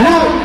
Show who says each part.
Speaker 1: Help!